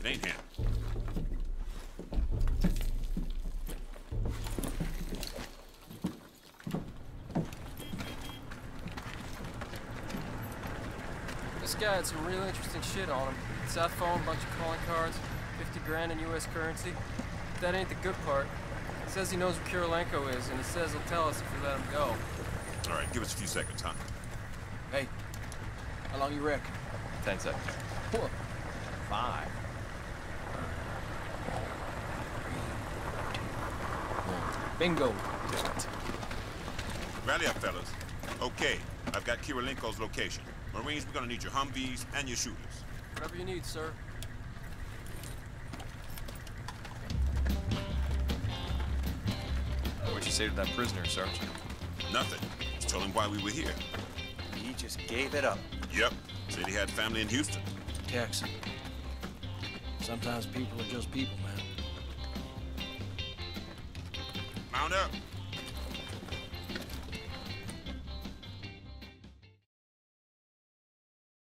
It ain't him. This guy had some real interesting shit on him. Sat phone, bunch of calling cards, 50 grand in U.S. currency. But that ain't the good part. He says he knows where Kirilenko is, and he says he'll tell us if we let him go. All right, give us a few seconds, huh? Hey, how long you reckon? Ten seconds. Five. Bingo. Rally up, fellas. Okay, I've got Kirilenko's location. Marines, we're gonna need your Humvees and your shooters. Whatever you need, sir. What'd you say to that prisoner, Sergeant? Nothing. Just told him why we were here. He just gave it up. Yep. Said he had family in Houston. Texan. Sometimes people are just people, man. Mount up.